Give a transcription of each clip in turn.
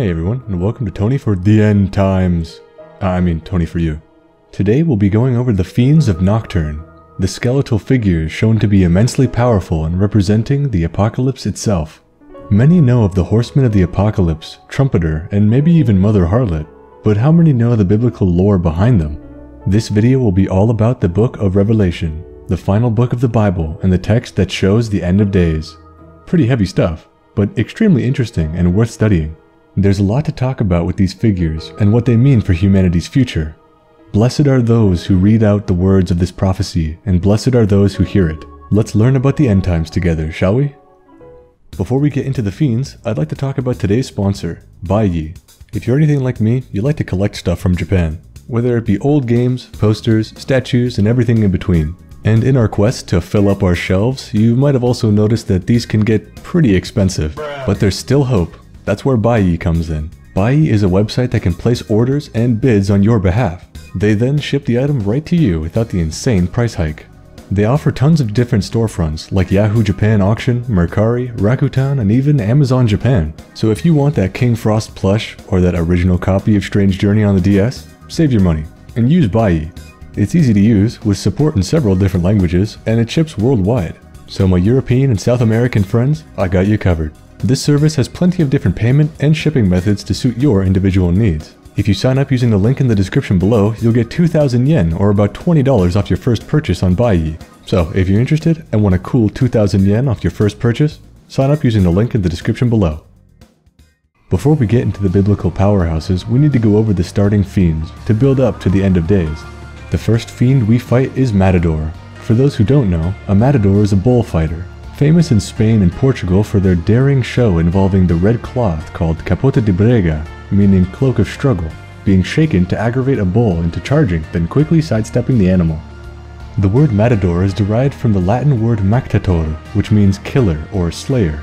Hey everyone, and welcome to Tony for the End Times. Uh, I mean, Tony for you. Today we'll be going over the Fiends of Nocturne, the skeletal figures shown to be immensely powerful and representing the apocalypse itself. Many know of the Horsemen of the Apocalypse, Trumpeter, and maybe even Mother Harlot, but how many know the biblical lore behind them? This video will be all about the book of Revelation, the final book of the Bible and the text that shows the end of days. Pretty heavy stuff, but extremely interesting and worth studying. There's a lot to talk about with these figures and what they mean for humanity's future. Blessed are those who read out the words of this prophecy, and blessed are those who hear it. Let's learn about the end times together, shall we? Before we get into the fiends, I'd like to talk about today's sponsor, Buyee. If you're anything like me, you like to collect stuff from Japan, whether it be old games, posters, statues, and everything in between. And in our quest to fill up our shelves, you might have also noticed that these can get pretty expensive, but there's still hope. That's where Buyee comes in. Buyee is a website that can place orders and bids on your behalf. They then ship the item right to you without the insane price hike. They offer tons of different storefronts like Yahoo Japan Auction, Mercari, Rakuten, and even Amazon Japan. So if you want that King Frost plush or that original copy of Strange Journey on the DS, save your money and use Buyee. It's easy to use with support in several different languages and it ships worldwide. So my European and South American friends, I got you covered. This service has plenty of different payment and shipping methods to suit your individual needs. If you sign up using the link in the description below, you'll get 2000 yen or about $20 off your first purchase on Buyee. So if you're interested and want a cool 2000 yen off your first purchase, sign up using the link in the description below. Before we get into the biblical powerhouses, we need to go over the starting fiends to build up to the end of days. The first fiend we fight is Matador. For those who don't know, a matador is a bullfighter, famous in Spain and Portugal for their daring show involving the red cloth called capote de brega, meaning cloak of struggle, being shaken to aggravate a bull into charging, then quickly sidestepping the animal. The word matador is derived from the Latin word mactator, which means killer or slayer.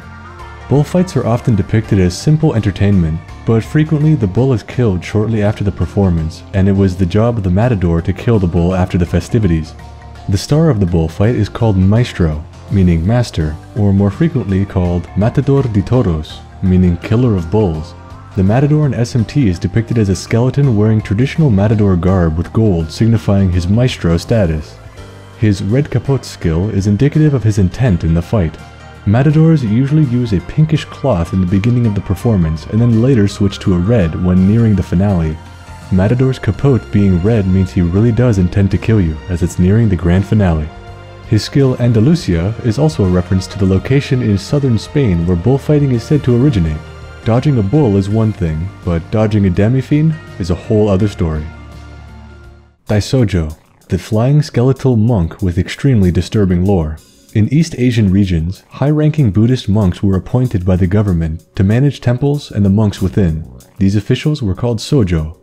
Bullfights are often depicted as simple entertainment, but frequently the bull is killed shortly after the performance, and it was the job of the matador to kill the bull after the festivities. The star of the bullfight is called maestro, meaning master, or more frequently called Matador de Toros, meaning killer of bulls. The matador in SMT is depicted as a skeleton wearing traditional matador garb with gold signifying his maestro status. His red capote skill is indicative of his intent in the fight. Matadors usually use a pinkish cloth in the beginning of the performance and then later switch to a red when nearing the finale. Matador's capote being red means he really does intend to kill you as it's nearing the grand finale. His skill Andalusia is also a reference to the location in southern Spain where bullfighting is said to originate. Dodging a bull is one thing, but dodging a demi-fiend is a whole other story. Daisoujou, the flying skeletal monk with extremely disturbing lore. In East Asian regions, high-ranking Buddhist monks were appointed by the government to manage temples and the monks within. These officials were called sojo.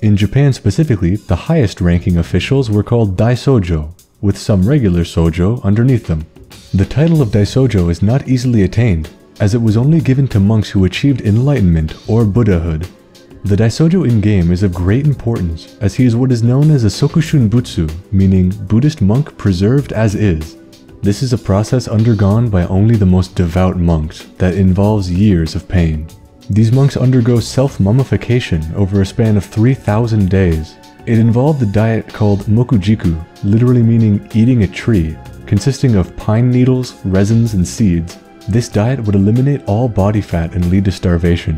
In Japan specifically, the highest ranking officials were called daisojo, with some regular sojo underneath them. The title of Daisojo is not easily attained, as it was only given to monks who achieved enlightenment or Buddhahood. The Daisoujou in-game is of great importance, as he is what is known as a Sokushinbutsu, meaning Buddhist monk preserved as is. This is a process undergone by only the most devout monks that involves years of pain. These monks undergo self-mummification over a span of 3,000 days, it involved a diet called mokujiku, literally meaning eating a tree, consisting of pine needles, resins, and seeds. This diet would eliminate all body fat and lead to starvation.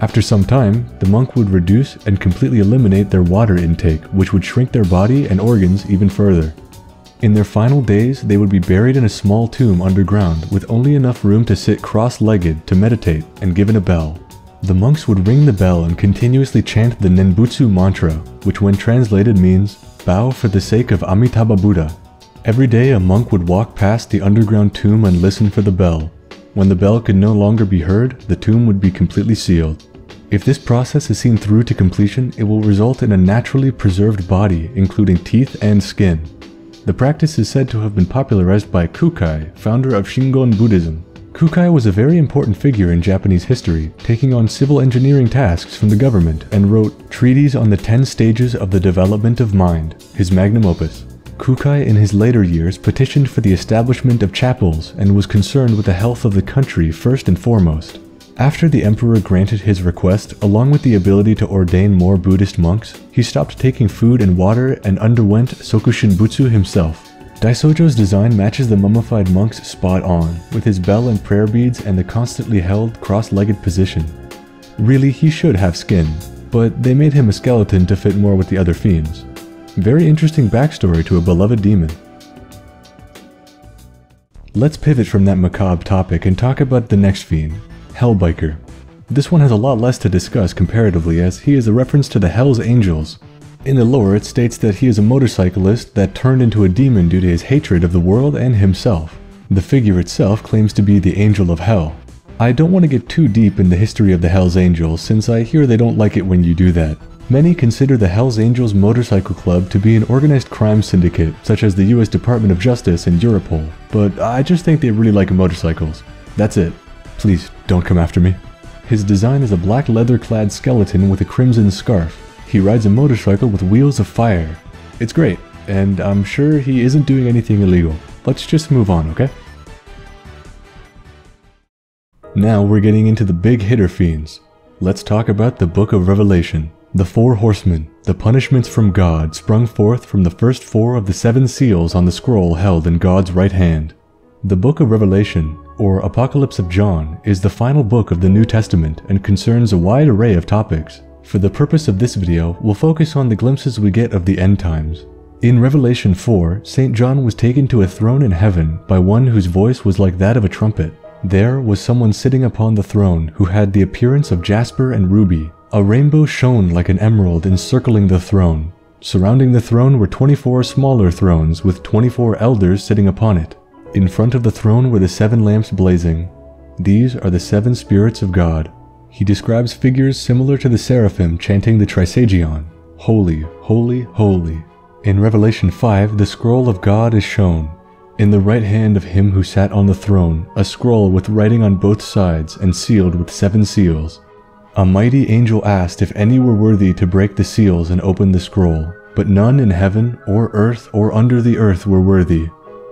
After some time, the monk would reduce and completely eliminate their water intake, which would shrink their body and organs even further. In their final days, they would be buried in a small tomb underground with only enough room to sit cross-legged to meditate and given a bell. The monks would ring the bell and continuously chant the Nenbutsu mantra, which when translated means, bow for the sake of Amitabha Buddha. Every day a monk would walk past the underground tomb and listen for the bell. When the bell could no longer be heard, the tomb would be completely sealed. If this process is seen through to completion, it will result in a naturally preserved body, including teeth and skin. The practice is said to have been popularized by Kukai, founder of Shingon Buddhism. Kukai was a very important figure in Japanese history, taking on civil engineering tasks from the government and wrote Treatise on the Ten Stages of the Development of Mind, his magnum opus. Kukai in his later years petitioned for the establishment of chapels and was concerned with the health of the country first and foremost. After the emperor granted his request, along with the ability to ordain more Buddhist monks, he stopped taking food and water and underwent Sokushinbutsu himself. Daisoujou's design matches the mummified monk's spot on, with his bell and prayer beads and the constantly held cross-legged position. Really, he should have skin, but they made him a skeleton to fit more with the other fiends. Very interesting backstory to a beloved demon. Let's pivot from that macabre topic and talk about the next fiend, Hellbiker. This one has a lot less to discuss comparatively as he is a reference to the Hells Angels. In the lore it states that he is a motorcyclist that turned into a demon due to his hatred of the world and himself. The figure itself claims to be the Angel of Hell. I don't want to get too deep in the history of the Hells Angels since I hear they don't like it when you do that. Many consider the Hells Angels Motorcycle Club to be an organized crime syndicate, such as the US Department of Justice and Europol, but I just think they really like motorcycles. That's it. Please, don't come after me. His design is a black leather-clad skeleton with a crimson scarf. He rides a motorcycle with wheels of fire. It's great, and I'm sure he isn't doing anything illegal. Let's just move on, okay? Now we're getting into the big hitter fiends. Let's talk about the Book of Revelation. The Four Horsemen, the punishments from God, sprung forth from the first four of the seven seals on the scroll held in God's right hand. The Book of Revelation, or Apocalypse of John, is the final book of the New Testament and concerns a wide array of topics. For the purpose of this video, we'll focus on the glimpses we get of the end times. In Revelation 4, St. John was taken to a throne in heaven by one whose voice was like that of a trumpet. There was someone sitting upon the throne who had the appearance of jasper and ruby. A rainbow shone like an emerald encircling the throne. Surrounding the throne were 24 smaller thrones with 24 elders sitting upon it. In front of the throne were the seven lamps blazing. These are the seven spirits of God. He describes figures similar to the seraphim chanting the Trisagion, Holy, Holy, Holy. In Revelation 5, the scroll of God is shown. In the right hand of him who sat on the throne, a scroll with writing on both sides and sealed with seven seals. A mighty angel asked if any were worthy to break the seals and open the scroll, but none in heaven or earth or under the earth were worthy.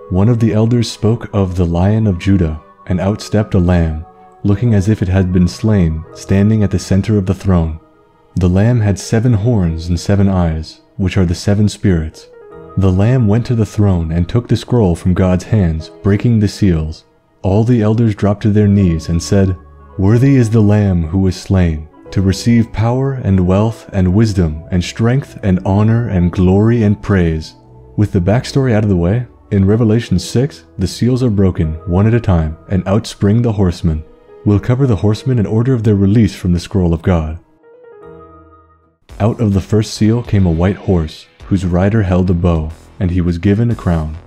One of the elders spoke of the Lion of Judah, and outstepped a lamb, looking as if it had been slain, standing at the center of the throne. The lamb had seven horns and seven eyes, which are the seven spirits. The lamb went to the throne and took the scroll from God's hands, breaking the seals. All the elders dropped to their knees and said, Worthy is the lamb who was slain, to receive power and wealth and wisdom and strength and honor and glory and praise. With the backstory out of the way, in Revelation 6, the seals are broken, one at a time, and outspring the horsemen. We'll cover the horsemen in order of their release from the scroll of God. Out of the first seal came a white horse, whose rider held a bow, and he was given a crown.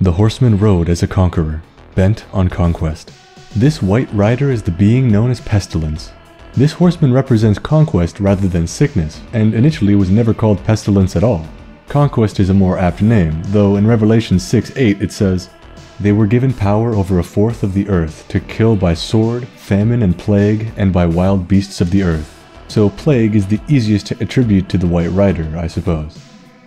The horseman rode as a conqueror, bent on conquest. This white rider is the being known as Pestilence. This horseman represents conquest rather than sickness, and initially was never called Pestilence at all. Conquest is a more apt name, though in Revelation 6:8 it says, They were given power over a fourth of the earth to kill by sword, famine, and plague, and by wild beasts of the earth. So plague is the easiest to attribute to the White Rider, I suppose.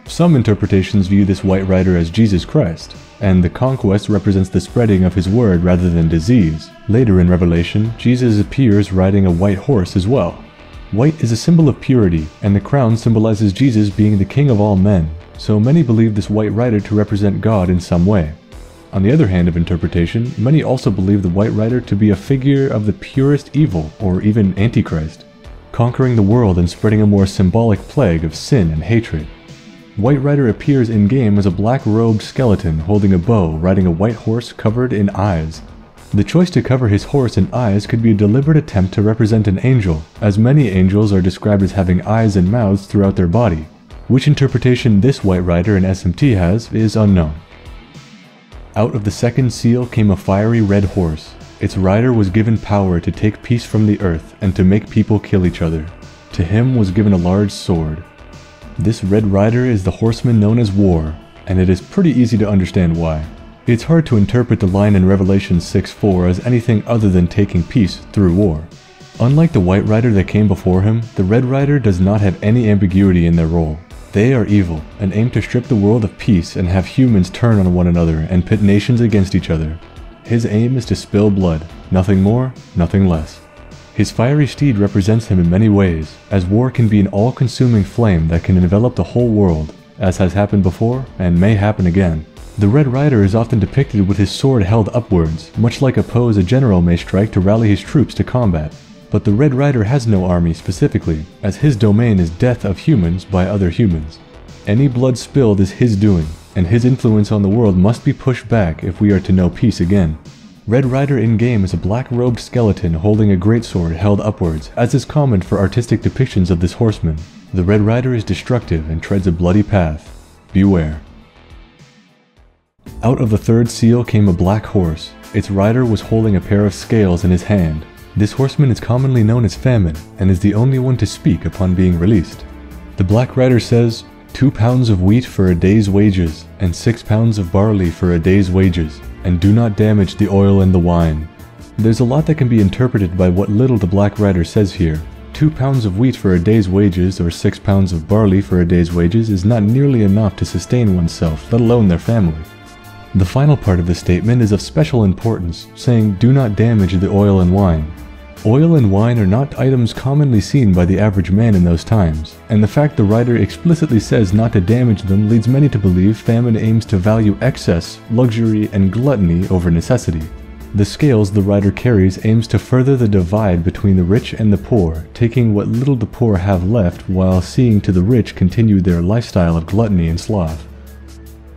Some interpretations view this White Rider as Jesus Christ, and the conquest represents the spreading of his word rather than disease. Later in Revelation, Jesus appears riding a white horse as well, White is a symbol of purity, and the crown symbolizes Jesus being the king of all men, so many believe this white rider to represent God in some way. On the other hand of interpretation, many also believe the white rider to be a figure of the purest evil, or even Antichrist, conquering the world and spreading a more symbolic plague of sin and hatred. White Rider appears in-game as a black-robed skeleton holding a bow riding a white horse covered in eyes, the choice to cover his horse in eyes could be a deliberate attempt to represent an angel, as many angels are described as having eyes and mouths throughout their body. Which interpretation this White Rider in SMT has is unknown. Out of the second seal came a fiery red horse. Its rider was given power to take peace from the earth and to make people kill each other. To him was given a large sword. This red rider is the horseman known as War, and it is pretty easy to understand why. It's hard to interpret the line in Revelation 6.4 as anything other than taking peace through war. Unlike the White Rider that came before him, the Red Rider does not have any ambiguity in their role. They are evil and aim to strip the world of peace and have humans turn on one another and pit nations against each other. His aim is to spill blood, nothing more, nothing less. His fiery steed represents him in many ways, as war can be an all-consuming flame that can envelop the whole world, as has happened before and may happen again. The Red Rider is often depicted with his sword held upwards, much like a pose a general may strike to rally his troops to combat. But the Red Rider has no army specifically, as his domain is death of humans by other humans. Any blood spilled is his doing, and his influence on the world must be pushed back if we are to know peace again. Red Rider in-game is a black-robed skeleton holding a greatsword held upwards, as is common for artistic depictions of this horseman. The Red Rider is destructive and treads a bloody path. Beware. Out of the third seal came a black horse. Its rider was holding a pair of scales in his hand. This horseman is commonly known as Famine, and is the only one to speak upon being released. The Black Rider says, Two pounds of wheat for a day's wages, and six pounds of barley for a day's wages and do not damage the oil and the wine. There's a lot that can be interpreted by what little the Black Rider says here. Two pounds of wheat for a day's wages or six pounds of barley for a day's wages is not nearly enough to sustain oneself, let alone their family. The final part of the statement is of special importance, saying do not damage the oil and wine. Oil and wine are not items commonly seen by the average man in those times, and the fact the writer explicitly says not to damage them leads many to believe famine aims to value excess, luxury, and gluttony over necessity. The scales the writer carries aims to further the divide between the rich and the poor, taking what little the poor have left while seeing to the rich continue their lifestyle of gluttony and sloth.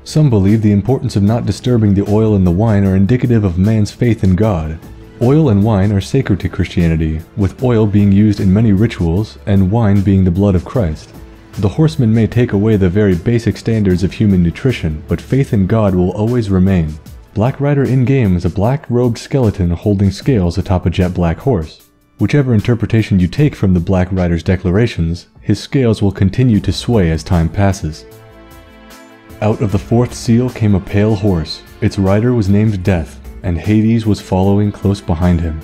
Some believe the importance of not disturbing the oil and the wine are indicative of man's faith in God, Oil and wine are sacred to Christianity, with oil being used in many rituals and wine being the blood of Christ. The horseman may take away the very basic standards of human nutrition, but faith in God will always remain. Black Rider in-game is a black-robed skeleton holding scales atop a jet black horse. Whichever interpretation you take from the Black Rider's declarations, his scales will continue to sway as time passes. Out of the fourth seal came a pale horse. Its rider was named Death, and Hades was following close behind him.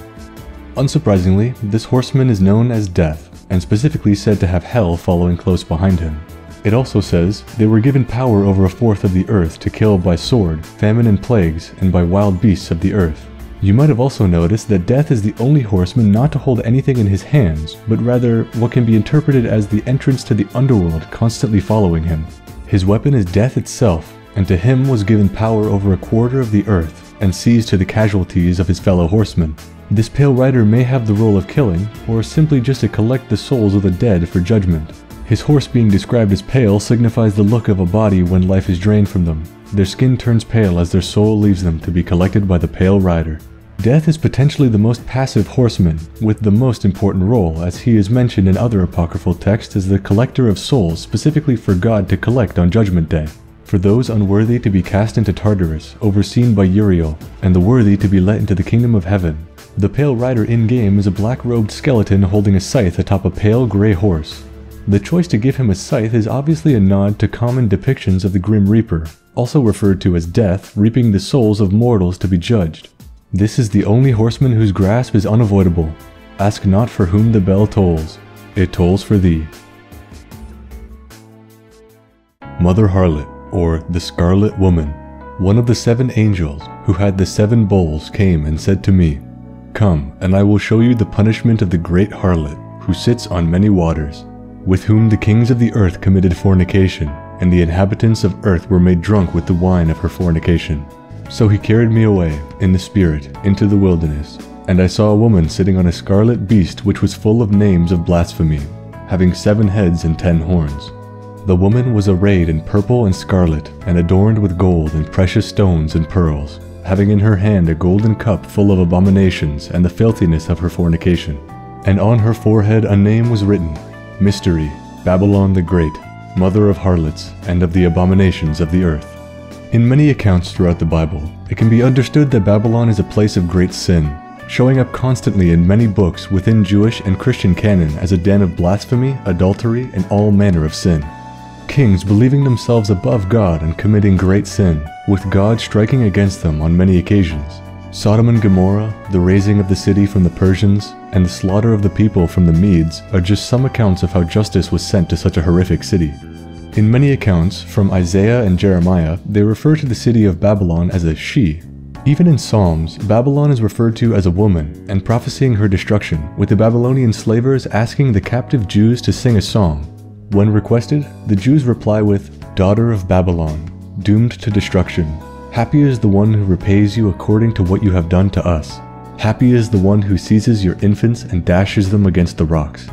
Unsurprisingly, this horseman is known as Death, and specifically said to have Hell following close behind him. It also says, they were given power over a fourth of the earth to kill by sword, famine and plagues, and by wild beasts of the earth. You might have also noticed that Death is the only horseman not to hold anything in his hands, but rather what can be interpreted as the entrance to the underworld constantly following him. His weapon is Death itself, and to him was given power over a quarter of the earth, and sees to the casualties of his fellow horsemen. This Pale Rider may have the role of killing, or simply just to collect the souls of the dead for judgment. His horse being described as pale signifies the look of a body when life is drained from them. Their skin turns pale as their soul leaves them to be collected by the Pale Rider. Death is potentially the most passive horseman, with the most important role, as he is mentioned in other apocryphal texts as the collector of souls specifically for God to collect on Judgment Day for those unworthy to be cast into Tartarus, overseen by Uriel, and the worthy to be let into the kingdom of heaven. The Pale Rider in-game is a black-robed skeleton holding a scythe atop a pale grey horse. The choice to give him a scythe is obviously a nod to common depictions of the Grim Reaper, also referred to as Death, reaping the souls of mortals to be judged. This is the only horseman whose grasp is unavoidable. Ask not for whom the bell tolls, it tolls for thee. Mother Harlot or the Scarlet Woman. One of the seven angels who had the seven bowls came and said to me, Come, and I will show you the punishment of the great harlot, who sits on many waters, with whom the kings of the earth committed fornication, and the inhabitants of earth were made drunk with the wine of her fornication. So he carried me away, in the spirit, into the wilderness, and I saw a woman sitting on a scarlet beast which was full of names of blasphemy, having seven heads and ten horns. The woman was arrayed in purple and scarlet, and adorned with gold and precious stones and pearls, having in her hand a golden cup full of abominations and the filthiness of her fornication. And on her forehead a name was written, Mystery, Babylon the Great, Mother of Harlots, and of the abominations of the earth. In many accounts throughout the Bible, it can be understood that Babylon is a place of great sin, showing up constantly in many books within Jewish and Christian canon as a den of blasphemy, adultery, and all manner of sin kings believing themselves above God and committing great sin, with God striking against them on many occasions. Sodom and Gomorrah, the razing of the city from the Persians, and the slaughter of the people from the Medes are just some accounts of how justice was sent to such a horrific city. In many accounts, from Isaiah and Jeremiah, they refer to the city of Babylon as a she. Even in Psalms, Babylon is referred to as a woman and prophesying her destruction, with the Babylonian slavers asking the captive Jews to sing a song. When requested, the Jews reply with, Daughter of Babylon, doomed to destruction. Happy is the one who repays you according to what you have done to us. Happy is the one who seizes your infants and dashes them against the rocks.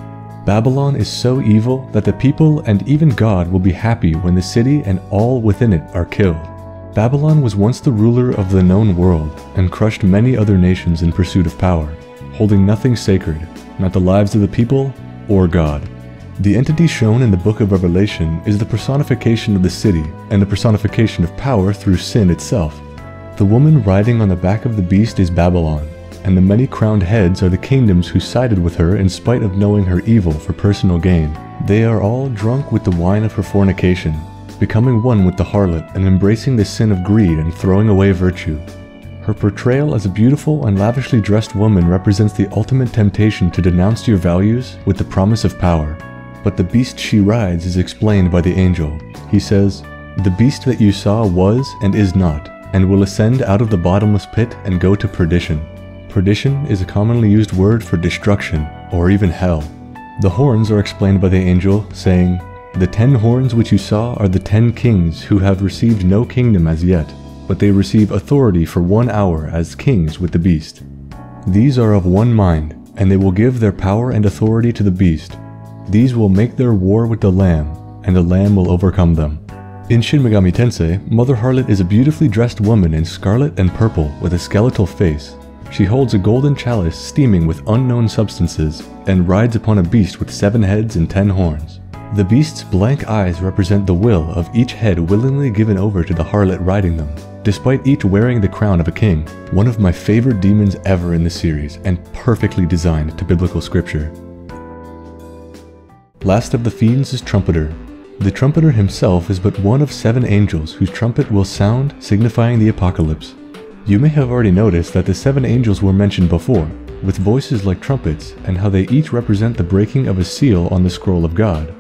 Babylon is so evil that the people and even God will be happy when the city and all within it are killed. Babylon was once the ruler of the known world and crushed many other nations in pursuit of power, holding nothing sacred, not the lives of the people or God. The entity shown in the book of Revelation is the personification of the city and the personification of power through sin itself. The woman riding on the back of the beast is Babylon, and the many crowned heads are the kingdoms who sided with her in spite of knowing her evil for personal gain. They are all drunk with the wine of her fornication, becoming one with the harlot and embracing the sin of greed and throwing away virtue. Her portrayal as a beautiful and lavishly dressed woman represents the ultimate temptation to denounce your values with the promise of power. But the beast she rides is explained by the angel. He says, The beast that you saw was and is not, and will ascend out of the bottomless pit and go to perdition. Perdition is a commonly used word for destruction, or even hell. The horns are explained by the angel, saying, the ten horns which you saw are the ten kings who have received no kingdom as yet, but they receive authority for one hour as kings with the beast. These are of one mind, and they will give their power and authority to the beast. These will make their war with the Lamb, and the Lamb will overcome them. In Shin Megami Tensei, Mother Harlot is a beautifully dressed woman in scarlet and purple with a skeletal face. She holds a golden chalice steaming with unknown substances and rides upon a beast with seven heads and ten horns. The beast's blank eyes represent the will of each head willingly given over to the harlot riding them, despite each wearing the crown of a king. One of my favorite demons ever in the series, and perfectly designed to biblical scripture. Last of the fiends is Trumpeter. The Trumpeter himself is but one of seven angels whose trumpet will sound, signifying the apocalypse. You may have already noticed that the seven angels were mentioned before, with voices like trumpets, and how they each represent the breaking of a seal on the scroll of God.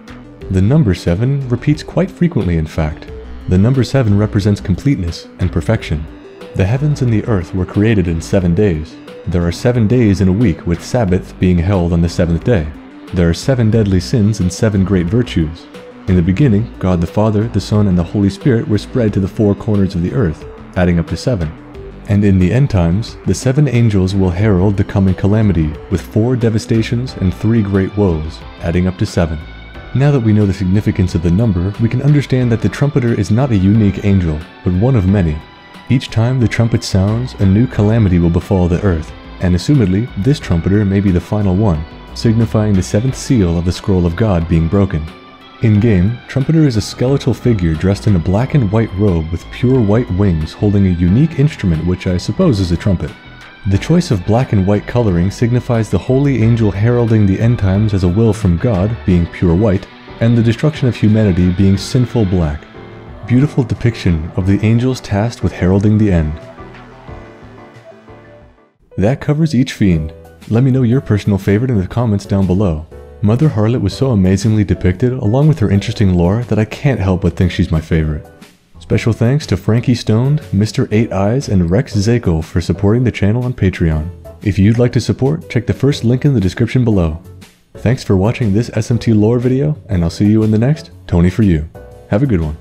The number 7 repeats quite frequently in fact. The number 7 represents completeness and perfection. The heavens and the earth were created in seven days. There are seven days in a week with Sabbath being held on the seventh day. There are seven deadly sins and seven great virtues. In the beginning, God the Father, the Son, and the Holy Spirit were spread to the four corners of the earth, adding up to seven. And in the end times, the seven angels will herald the coming calamity, with four devastations and three great woes, adding up to seven. Now that we know the significance of the number, we can understand that the trumpeter is not a unique angel, but one of many. Each time the trumpet sounds, a new calamity will befall the earth, and assumedly, this trumpeter may be the final one, signifying the seventh seal of the Scroll of God being broken. In-game, Trumpeter is a skeletal figure dressed in a black and white robe with pure white wings holding a unique instrument which I suppose is a trumpet. The choice of black and white coloring signifies the holy angel heralding the end times as a will from God, being pure white, and the destruction of humanity being sinful black. Beautiful depiction of the angels tasked with heralding the end. That covers each fiend. Let me know your personal favorite in the comments down below. Mother Harlot was so amazingly depicted, along with her interesting lore, that I can't help but think she's my favorite. Special thanks to Frankie Stoned, Mr. 8 Eyes, and Rex Zako for supporting the channel on Patreon. If you'd like to support, check the first link in the description below. Thanks for watching this SMT lore video, and I'll see you in the next Tony for You. Have a good one.